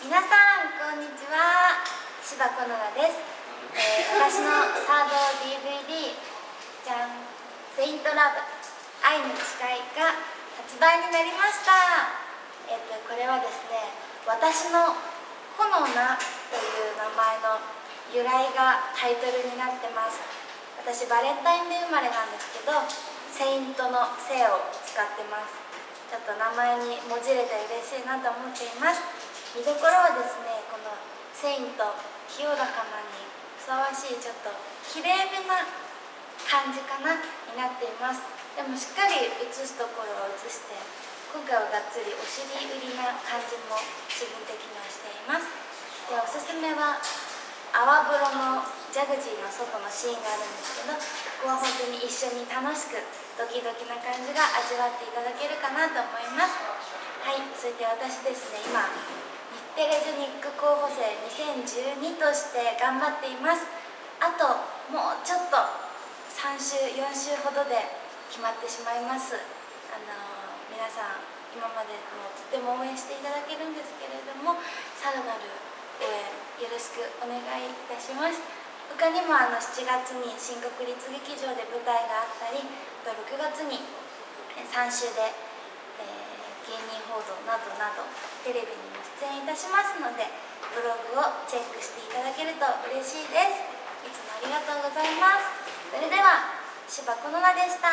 皆さんこんにちは。柴子奈々です、えー、私のサード DVD じゃん「セイントラブ。愛の誓い」が発売になりました。えっ、ー、とこれはですね私の「炎な」という名前の由来がタイトルになってます。私バレンタインデー生まれなんですけどセイントの「せ」を使ってます。ちょっと名前にもじれて嬉しいなと思っています。見どころはですねこのセイント清らかなにふさわしいちょっときれいめな感じかなになっています。でもしっかり写すところを写して今回はがっつりお尻売りな感じも自分的にはしています。でおすすめは泡風呂のジャグジーの外のシーンがあるんですけどここは本当に一緒に楽しくドキドキな感じが味わっていただけるかなと思います。はいそれで私ですね今候補生2012として頑張っています。あともうちょっと3週4週ほどで決まってしまいます。あの皆さん今までもとても応援していただけるんですけれどもさらなる応援よろしくお願いいたします。他にもあの7月に新国立劇場で舞台があったりあと6月に3週で、えー、芸人報道などなどテレビにも出演いたしますのでブログをチェックしていただけると嬉しいです。いつもありがとうございます。それでは柴このなでした。